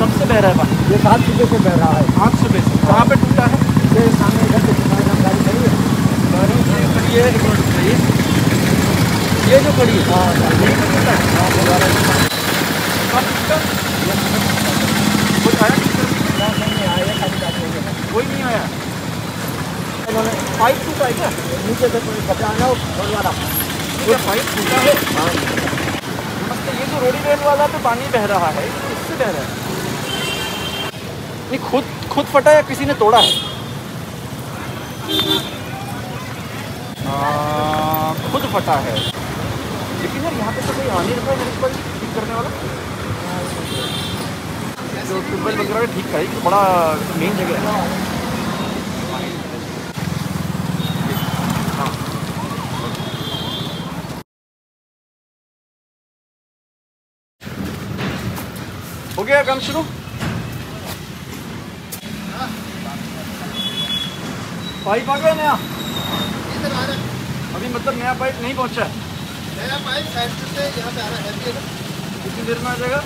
कब से बह रहा है पानी? ये सात सुबह से बह रहा है। आठ सुबह से। कहाँ पे टूटा है? ये सामने इधर से कितना काम गाड़ी खड़ी है। गाड़ी से खड़ी है एक मिनट रुकिए। ये जो खड़ी है? हाँ यहीं पे टूटा है? हाँ कोई आया नहीं? आया खाली कोई नहीं आया। इन्होंने पाइप टूटा है क्या? नीचे से कोई कपड़ा ना छोड़ वाला। ये जो रोडी रेल वाला पे पानी बह रहा है, ये किससे बह रहा है। नहीं खुद खुद फटा या किसी ने तोड़ा है? खुद फटा है। लेकिन यार, यहाँ पे तो कोई आ नहीं रहा है म्यूनसिपल ठीक करने वाला। जो ट्यूबवेल वगैरह ठीक है तो बड़ा मेन जगह हाँ। हो गया काम शुरू? पाइप आ गया नया? इधर आ रहा है। अभी मतलब नया पाइप नहीं पहुँचा है? नया पाइप सेंटर से यहाँ पे आ रहा है कितनी देर में आ जाएगा?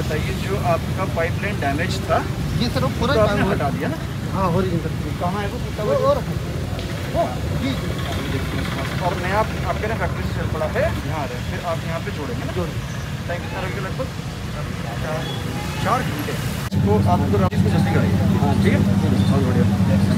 बताइए जो आपका पाइपलाइन डैमेज था ये सर वो तो पूरा आपने हटा दिया ना? हाँ हो रही है कहाँ है वो? हुआ और। और नया आप आपके ना फैक्ट्री से चल पड़ा है? यहाँ आ रहे हैं फिर आप यहाँ पे जोड़ेंगे ना? टाइम कितना लगेगा लगभग? चार- घंटे। इसको आपको इसको जल्दी कराइए हाँ। ठीक है? बहुत बढ़िया।